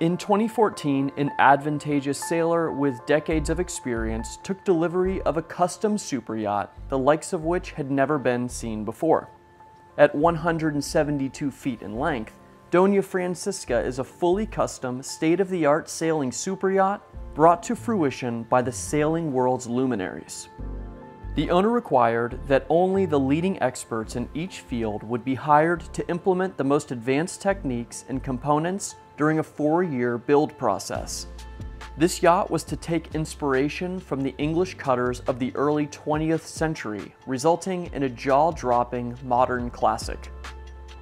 In 2014, an advantageous sailor with decades of experience took delivery of a custom super yacht, the likes of which had never been seen before. At 172 feet in length, Doña Francisca is a fully custom, state-of-the-art sailing super yacht brought to fruition by the sailing world's luminaries. The owner required that only the leading experts in each field would be hired to implement the most advanced techniques and components during a four-year build process. This yacht was to take inspiration from the English cutters of the early 20th century, resulting in a jaw-dropping modern classic.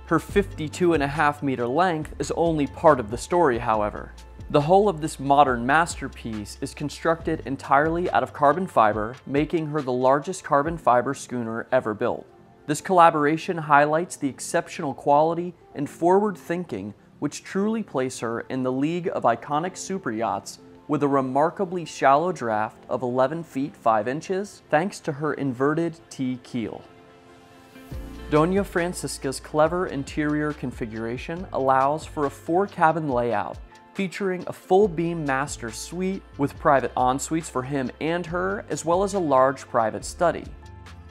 Her 52 and a half meter length is only part of the story, however. The hull of this modern masterpiece is constructed entirely out of carbon fiber, making her the largest carbon fiber schooner ever built. This collaboration highlights the exceptional quality and forward thinking which truly place her in the league of iconic super yachts with a remarkably shallow draft of 11 feet 5 inches thanks to her inverted T keel. Doña Francisca's clever interior configuration allows for a four cabin layout featuring a full beam master suite with private en-suites for him and her, as well as a large private study.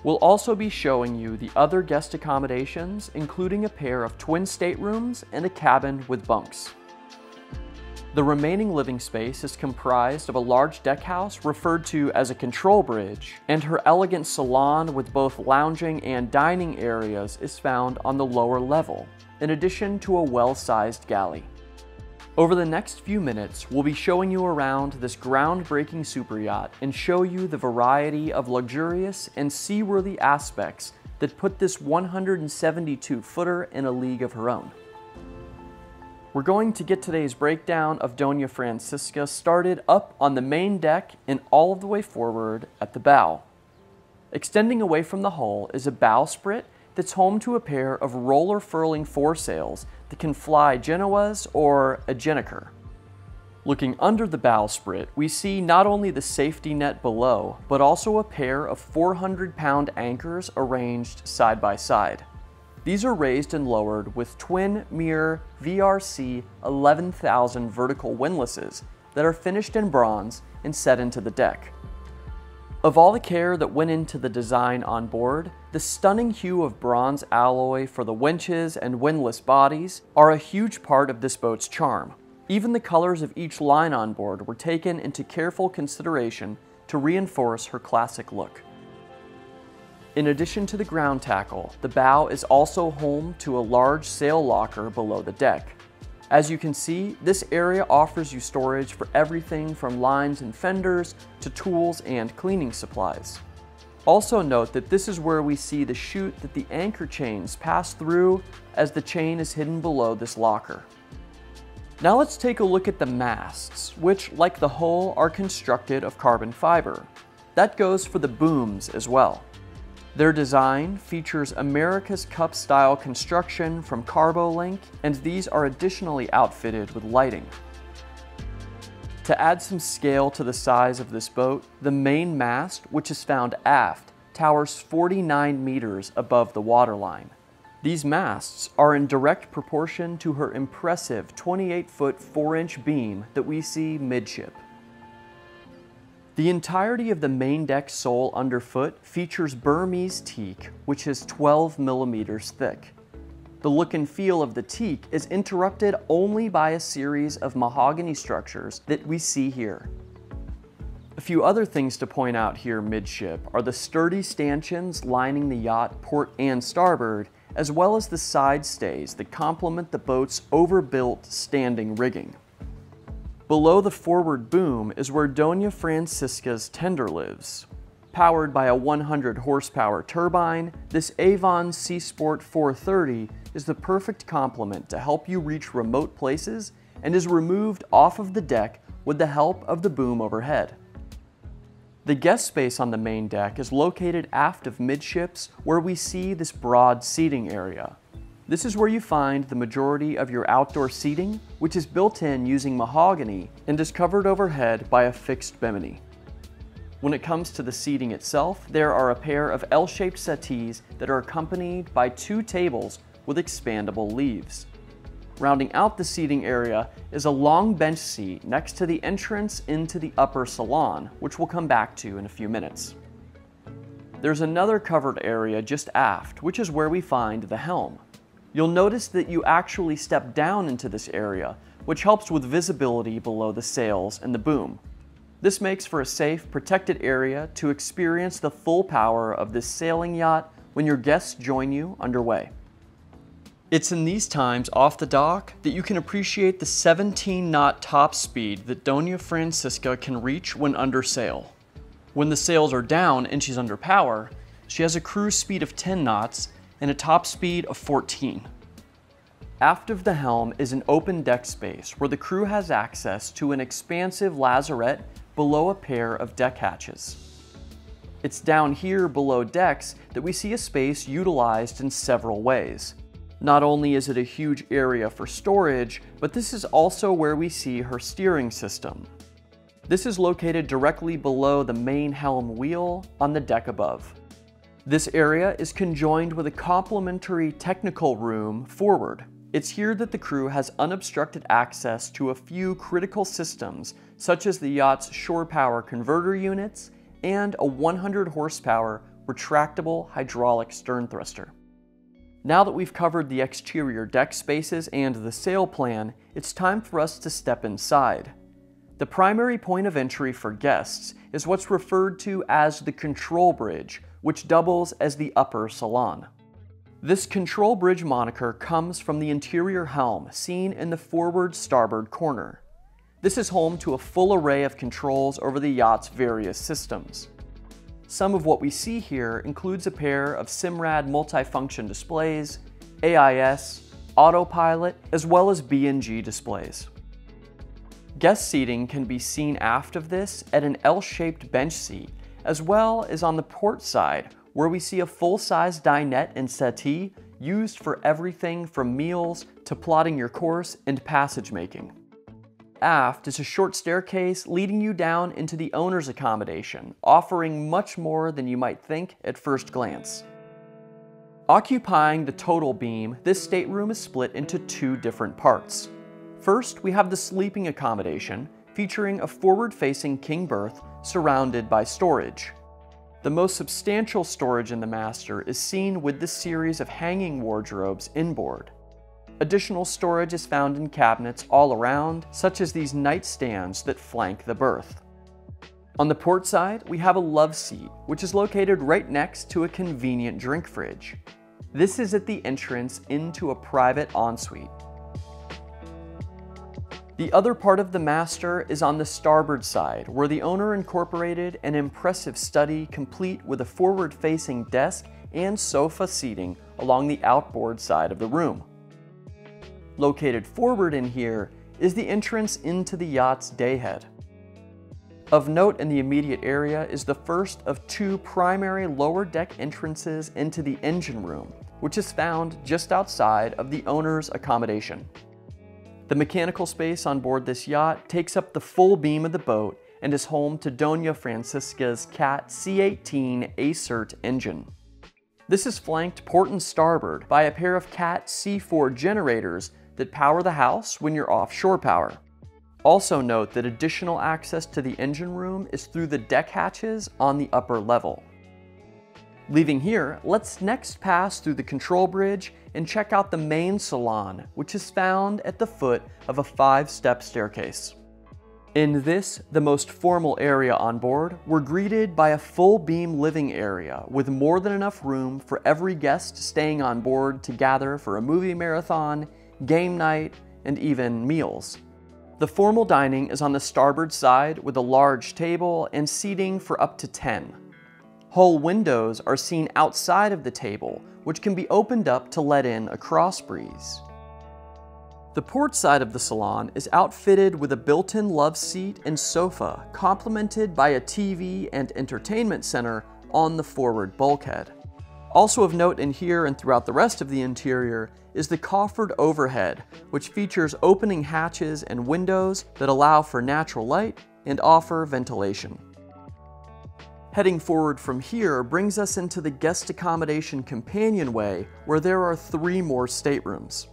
We'll also be showing you the other guest accommodations, including a pair of twin staterooms and a cabin with bunks. The remaining living space is comprised of a large deckhouse referred to as a control bridge, and her elegant salon with both lounging and dining areas is found on the lower level, in addition to a well-sized galley. Over the next few minutes, we'll be showing you around this groundbreaking super yacht and show you the variety of luxurious and seaworthy aspects that put this 172 footer in a league of her own. We're going to get today's breakdown of Doña Francisca started up on the main deck and all of the way forward at the bow. Extending away from the hull is a bowsprit that's home to a pair of roller furling foresails that can fly Genoas or a Gennaker. Looking under the bowsprit, we see not only the safety net below, but also a pair of 400 pound anchors arranged side by side. These are raised and lowered with twin Muir VRC 11000 vertical windlasses that are finished in bronze and set into the deck. Of all the care that went into the design on board, the stunning hue of bronze alloy for the winches and windlass bodies are a huge part of this boat's charm. Even the colors of each line on board were taken into careful consideration to reinforce her classic look. In addition to the ground tackle, the bow is also home to a large sail locker below the deck. As you can see, this area offers you storage for everything from lines and fenders to tools and cleaning supplies. Also note that this is where we see the chute that the anchor chains pass through as the chain is hidden below this locker. Now let's take a look at the masts, which, like the hull, are constructed of carbon fiber. That goes for the booms as well. Their design features America's Cup style construction from Carbolink, and these are additionally outfitted with lighting. To add some scale to the size of this boat, the main mast, which is found aft, towers 49 meters above the waterline. These masts are in direct proportion to her impressive 28 foot 4 inch beam that we see midship. The entirety of the main deck sole underfoot features Burmese teak, which is 12 millimeters thick. The look and feel of the teak is interrupted only by a series of mahogany structures that we see here. A few other things to point out here midship are the sturdy stanchions lining the yacht port and starboard, as well as the side stays that complement the boat's overbuilt standing rigging. Below the forward boom is where Doña Francisca's tender lives. Powered by a 100 horsepower turbine, this Avon Seasport 430 is the perfect complement to help you reach remote places and is removed off of the deck with the help of the boom overhead. The guest space on the main deck is located aft of midships where we see this broad seating area. This is where you find the majority of your outdoor seating, which is built in using mahogany and is covered overhead by a fixed bimini. When it comes to the seating itself, there are a pair of L-shaped settees that are accompanied by two tables with expandable leaves. Rounding out the seating area is a long bench seat next to the entrance into the upper salon, which we'll come back to in a few minutes. There's another covered area just aft, which is where we find the helm. You'll notice that you actually step down into this area, which helps with visibility below the sails and the boom. This makes for a safe, protected area to experience the full power of this sailing yacht when your guests join you underway. It's in these times off the dock that you can appreciate the 17 knot top speed that Dona Francisca can reach when under sail. When the sails are down and she's under power, she has a cruise speed of 10 knots and a top speed of 14. Aft of the helm is an open deck space where the crew has access to an expansive lazarette below a pair of deck hatches. It's down here below decks that we see a space utilized in several ways. Not only is it a huge area for storage, but this is also where we see her steering system. This is located directly below the main helm wheel on the deck above. This area is conjoined with a complementary technical room forward. It's here that the crew has unobstructed access to a few critical systems, such as the yacht's shore power converter units and a 100 horsepower retractable hydraulic stern thruster. Now that we've covered the exterior deck spaces and the sail plan, it's time for us to step inside. The primary point of entry for guests is what's referred to as the control bridge, which doubles as the upper salon. This control bridge moniker comes from the interior helm seen in the forward starboard corner. This is home to a full array of controls over the yacht's various systems. Some of what we see here includes a pair of Simrad multifunction displays, AIS, autopilot, as well as B&G displays. Guest seating can be seen aft of this at an L-shaped bench seat, as well as on the port side, where we see a full-size dinette and settee used for everything from meals to plotting your course and passage making aft is a short staircase leading you down into the owner's accommodation, offering much more than you might think at first glance. Occupying the total beam, this stateroom is split into two different parts. First, we have the sleeping accommodation, featuring a forward-facing king berth surrounded by storage. The most substantial storage in the master is seen with the series of hanging wardrobes inboard. Additional storage is found in cabinets all around, such as these nightstands that flank the berth. On the port side, we have a love seat, which is located right next to a convenient drink fridge. This is at the entrance into a private ensuite. The other part of the master is on the starboard side, where the owner incorporated an impressive study complete with a forward-facing desk and sofa seating along the outboard side of the room. Located forward in here is the entrance into the yacht's dayhead. Of note in the immediate area is the first of two primary lower deck entrances into the engine room, which is found just outside of the owner's accommodation. The mechanical space on board this yacht takes up the full beam of the boat and is home to Dona Francisca's CAT C18 ACERT engine. This is flanked port and starboard by a pair of CAT C4 generators that power the house when you're offshore power. Also note that additional access to the engine room is through the deck hatches on the upper level. Leaving here, let's next pass through the control bridge and check out the main salon, which is found at the foot of a five-step staircase. In this, the most formal area on board, we're greeted by a full beam living area with more than enough room for every guest staying on board to gather for a movie marathon game night, and even meals. The formal dining is on the starboard side with a large table and seating for up to 10. Hull windows are seen outside of the table, which can be opened up to let in a cross breeze. The port side of the salon is outfitted with a built-in love seat and sofa, complemented by a TV and entertainment center on the forward bulkhead. Also of note in here and throughout the rest of the interior is the coffered overhead, which features opening hatches and windows that allow for natural light and offer ventilation. Heading forward from here brings us into the guest accommodation companionway where there are three more staterooms.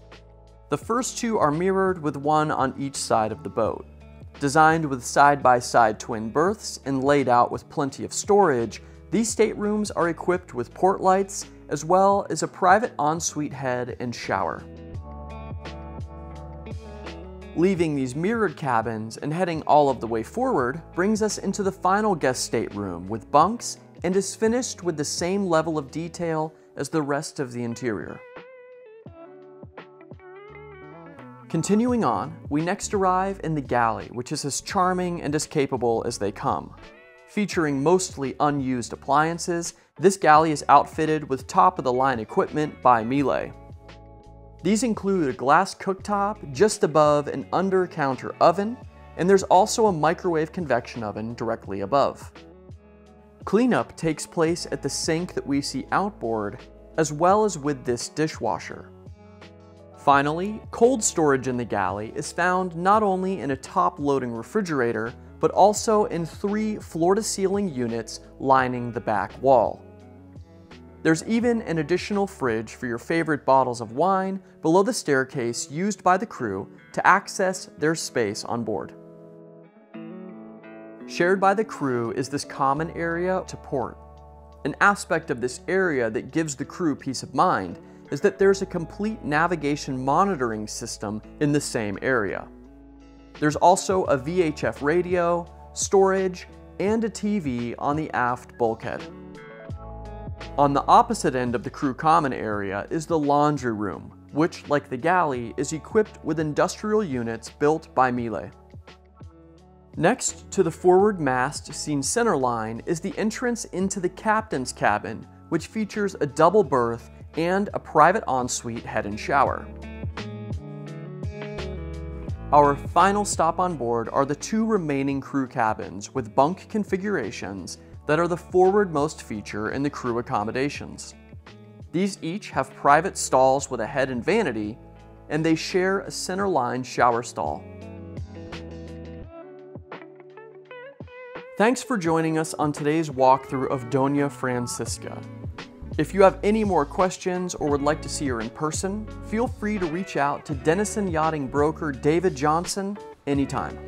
The first two are mirrored with one on each side of the boat. Designed with side-by-side -side twin berths and laid out with plenty of storage, these staterooms are equipped with port lights as well as a private ensuite head and shower. Leaving these mirrored cabins and heading all of the way forward brings us into the final guest stateroom with bunks and is finished with the same level of detail as the rest of the interior. Continuing on, we next arrive in the galley, which is as charming and as capable as they come. Featuring mostly unused appliances, this galley is outfitted with top-of-the-line equipment by Miele. These include a glass cooktop just above an under-counter oven, and there's also a microwave convection oven directly above. Cleanup takes place at the sink that we see outboard, as well as with this dishwasher. Finally, cold storage in the galley is found not only in a top-loading refrigerator, but also in three floor-to-ceiling units lining the back wall. There's even an additional fridge for your favorite bottles of wine below the staircase used by the crew to access their space on board. Shared by the crew is this common area to port. An aspect of this area that gives the crew peace of mind is that there's a complete navigation monitoring system in the same area. There's also a VHF radio, storage, and a TV on the aft bulkhead. On the opposite end of the crew common area is the laundry room, which, like the galley, is equipped with industrial units built by Miele. Next to the forward mast seen centerline is the entrance into the captain's cabin, which features a double berth and a private ensuite head and shower. Our final stop on board are the two remaining crew cabins with bunk configurations that are the forward-most feature in the crew accommodations. These each have private stalls with a head and vanity, and they share a centerline shower stall. Thanks for joining us on today's walkthrough of Dona Francisca. If you have any more questions or would like to see her in person, feel free to reach out to Denison Yachting broker David Johnson anytime.